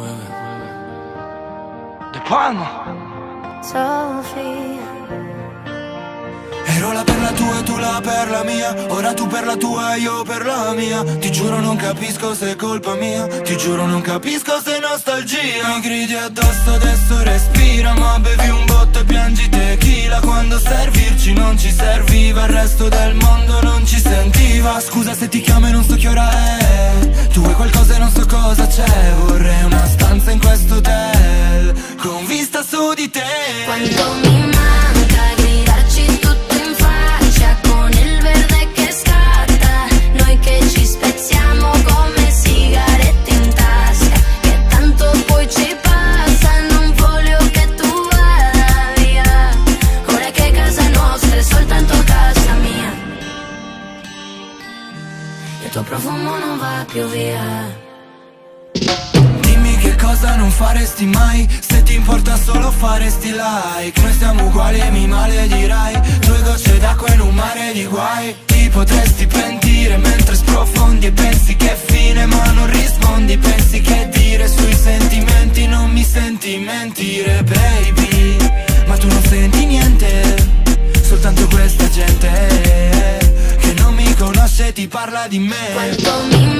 mueve, mueve. De Palma. Ero la per la tua e tu la per la mia. Ora tu per la tua e io per la mia. Ti giuro non capisco se è colpa mia. Ti giuro non capisco se è nostalgia. Mi gridi addosso adesso respira. Ma bevi un botto e piangi tequila. Quando servirci non ci serviva. Il resto del mondo non ci sentiva. Scusa se ti chiamo e non so che ora è. Tu vuoi qualcosa e non so cosa c'è. Vorrei una stanza in questo hotel il tuo profumo non va più via. Dimmi che cosa non faresti mai Se ti importa solo faresti like. Noi siamo uguali e mi maledirai Due gocce d'acqua in un mare di guai. Ti potresti pentire mentre sprofondi E pensi che è fine ma non rispondi. Pensi che dire sui sentimenti Non mi senti mentire baby. Ma tu non senti niente Soltanto questa gente parla di me. Quanto mi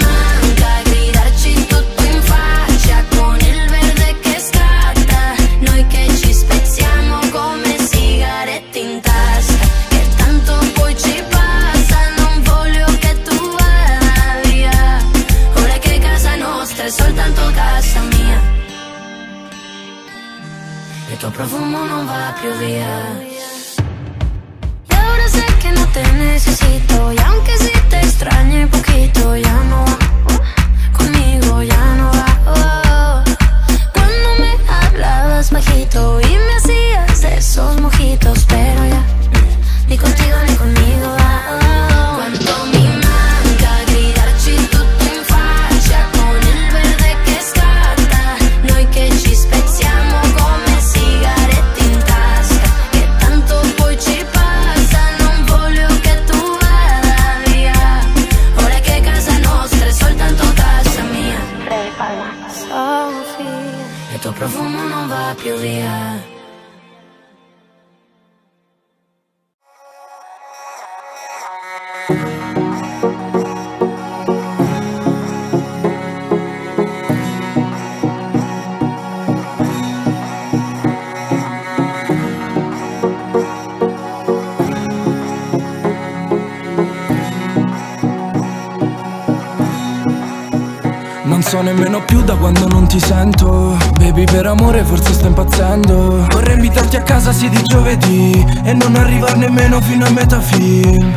So nemmeno più da quando non ti sento. Baby per amore forse sto impazzendo. Vorrei invitarti a casa sì di giovedì. E non arrivar nemmeno fino a metà film.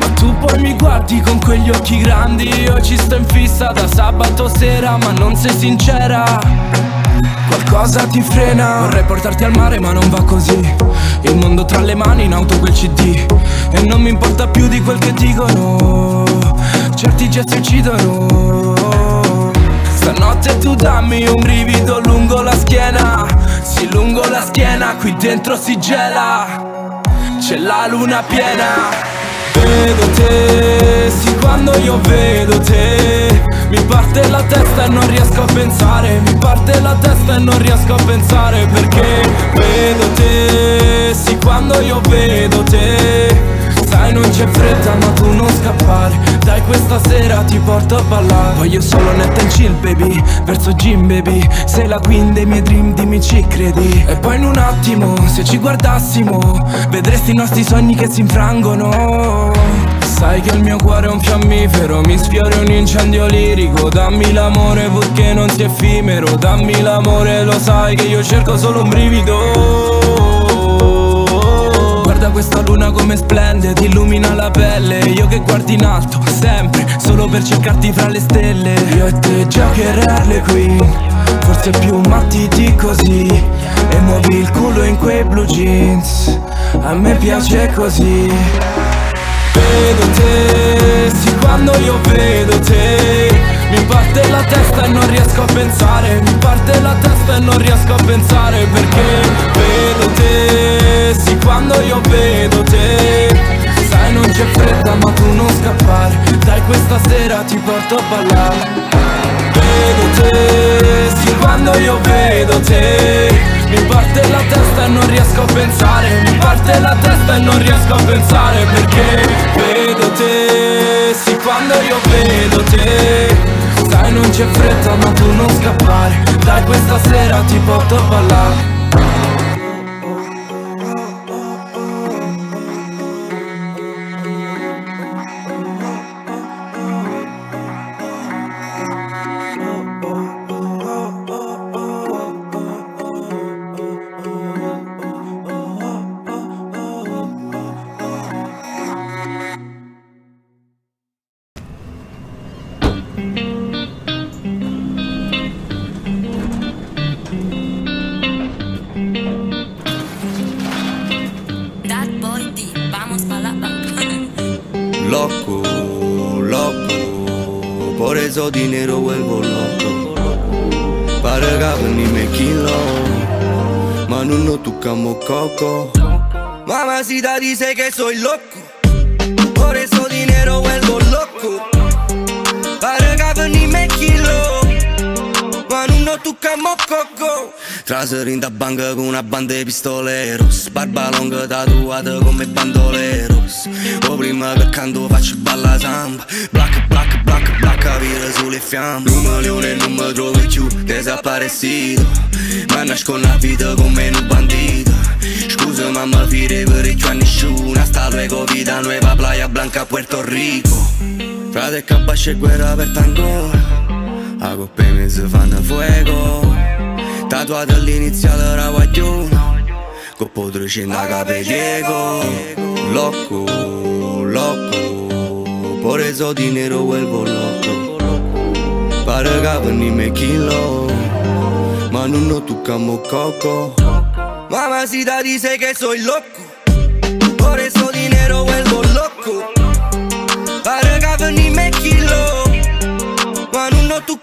Ma tu poi mi guardi con quegli occhi grandi. Io ci sto in fissa da sabato sera Ma non sei sincera. Qualcosa ti frena. Vorrei portarti al mare ma non va così. Il mondo tra le mani in auto quel cd E non mi importa più di quel che dicono Certi gesti uccidono. Stanotte tu dammi un brivido lungo la schiena. Sì lungo la schiena qui dentro si gela. C'è la luna piena. Vedo te, sì quando io vedo te. Mi parte la testa e non riesco a pensare. Mi parte la testa e non riesco a pensare Perché vedo te, sì quando io vedo te Sai non c'è fretta ma tu non scappare. Dai questa sera ti porto a ballare. Voglio solo net and chill baby Verso gym baby. Sei la queen dei miei dream dimmi ci credi. E poi in un attimo se ci guardassimo Vedresti i nostri sogni che si infrangono. Sai che il mio cuore è un fiammifero Mi sfiora un incendio lirico. Dammi l'amore purché non sia effimero. Dammi l'amore lo sai che io cerco solo un brivido Guarda questa luna come splende, ti illumina la pelle. Io che guardi in alto, sempre, solo per cercarti fra le stelle. Io e te giocherelle qui, forse più matti di così. E muovi il culo in quei blue jeans, a me piace così. Vedo te, sì quando io vedo te parte la testa e non riesco a pensare. Mi parte la testa e non riesco a pensare Perché vedo te, sì quando io vedo te. Sai non c'è fretta ma tu non scappare. Dai questa sera ti porto a ballare. Vedo te, quando io vedo te. Mi parte la testa e non riesco a pensare. Mi parte la testa e non riesco a pensare Perché vedo te. Sì, quando io vedo te Sai non c'è fretta ma tu non scappare. Dai questa sera ti porto a ballare dinero vuelvo loco. Para venirme kilo Manu no tocamos coco. Mamacita dice que soy loco. Por eso dinero vuelvo loco Manu no tocamos coco Traserindo a banca con una banda di pistoleros Barba lunga tatuata come bandoleros O prima che canto faccio balla samba Black, black, black, black capire sulle fiamme. Un milione non mi trovi più desaparecido. Ma nasco una vita come un bandito. Scusa mamma fire per i anni Una sta luego vita nuova playa blanca Puerto Rico. Frate capace guerra per ancora A coppe mi si fanno fuego Tatuato all'iniziale era guaglione Coppo 300 cape Diego Loco, loco Por eso dinero vuelvo loco Pare că venime kilo Manu no tocamos coco Mamacita dice que soy loco Por eso dinero vuelvo loco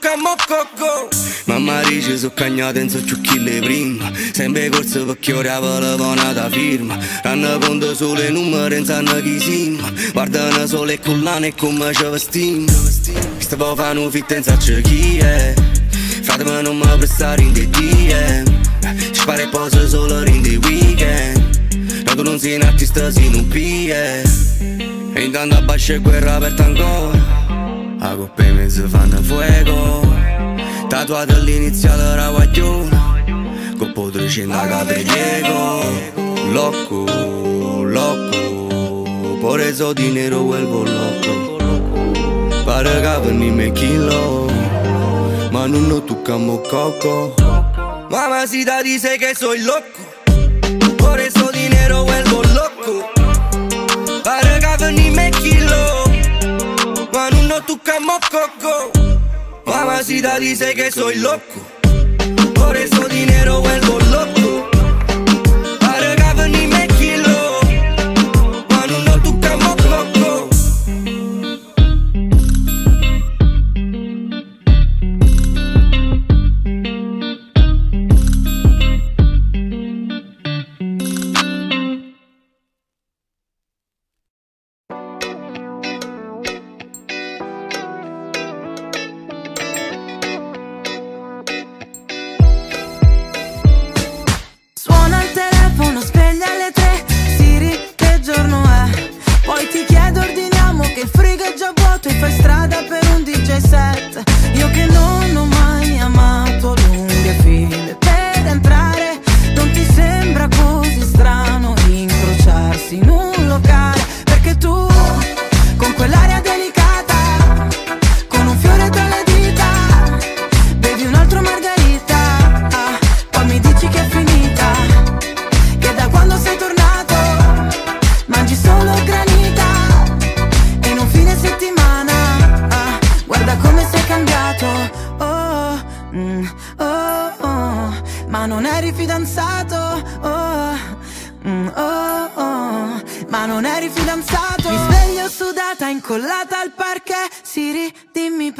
No coco Mamma dice so cagnate in so ciucchille prima. Sempre corso perché ora la buona da firma. Ranno conto solo i numeri in sanno chi simma Guardano solo e collane e come ci vestiamo Questa può fare un fit in saccio chi è? Fatemi non mi prestare in dei DM Spare pose solo in dei weekend. Ma tu non sei un artista sei un PE E intanto a bacia guerra aperta ancora Coppe mi si fanno fuego Tatuato all'iniziale era guaglione Coppo 300 cape Diego. Loco, loco Por eso dinero vuelvo loco Pare că venime kilo Ma non no tocamos coco Mamacita dice que soy loco Por eso non no tocamos coco Mamacita dice que soy loco.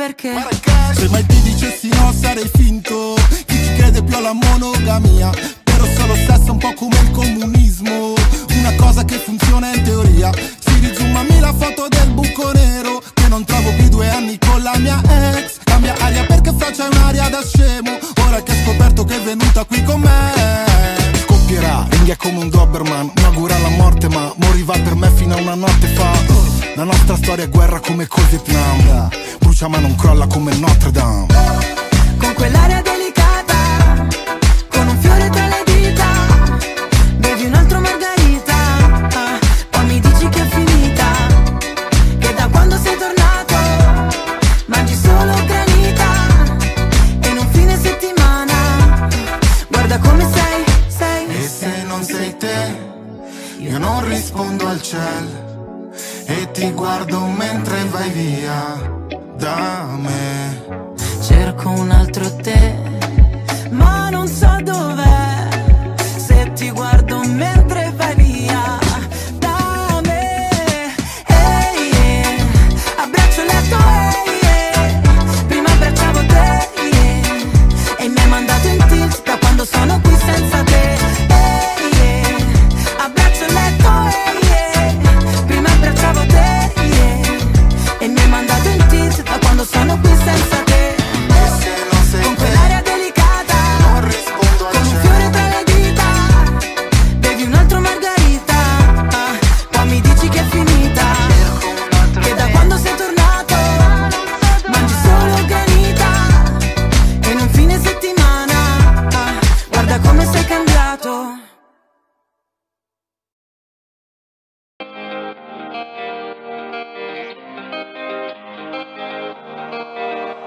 Perché? Se mai ti dicessi no sarei finto. Chi ci crede più alla monogamia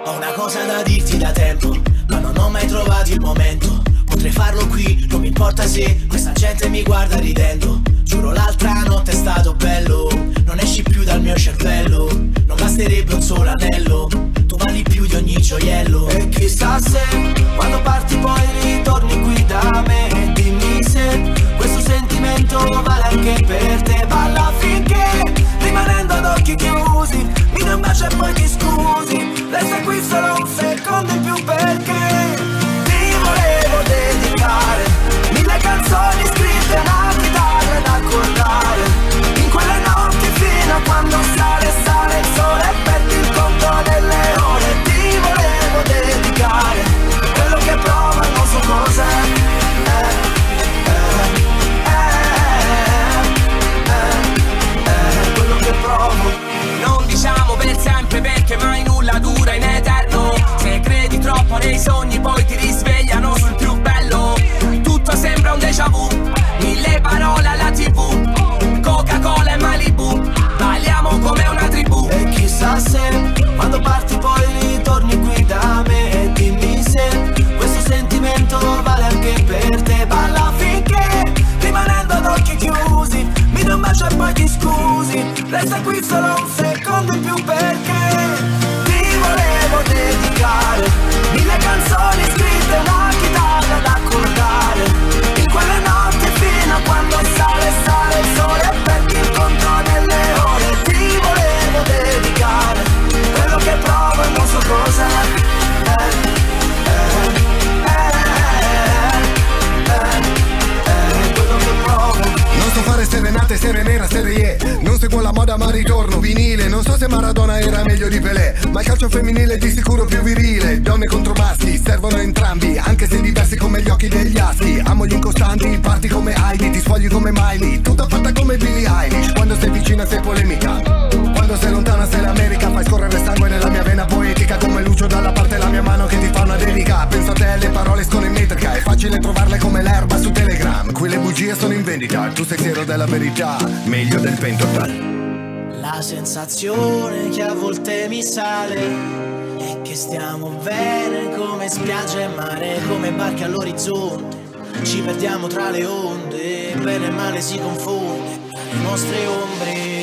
Ho una cosa da dirti da tempo, ma non ho mai trovato il momento. Potrei farlo qui, non mi importa se questa gente mi guarda ridendo. Giuro l'altra notte è stato bello, non esci più dal mio cervello. Non basterebbe un solo anello, tu vali più di ogni gioiello. E chissà se quando parti poi ritorni qui da me. Dimmi se questo sentimento vale anche per te. Balla finché rimanendo Resta qui solo un secondo in più perché serenate, serie nera, serie E Non seguo la moda ma ritorno vinile. Non so se Maradona era meglio di Pelé Ma il calcio femminile è di sicuro più virile. Donne contro maschi, servono entrambi Anche se diversi come gli occhi degli aschi. Amo gli incostanti, parti come Heidi Ti sfogli come Miley, tutta fatta come Billie Eilish. Quando sei vicina sei polemica. Quando sei lontana sei l'America. Fai scorrere sangue nella mia vena poetica Come Lucio dalla parte la mia mano che ti fa una dedica. Penso a te, le parole scono Qui le bugie sono in vendita Tu sei fiero della verità Meglio del pentotal La sensazione che a volte mi sale è che stiamo bene come spiaggia e mare, come barche all'orizzonte. Ci perdiamo tra le onde, bene e male si confonde, le nostre ombre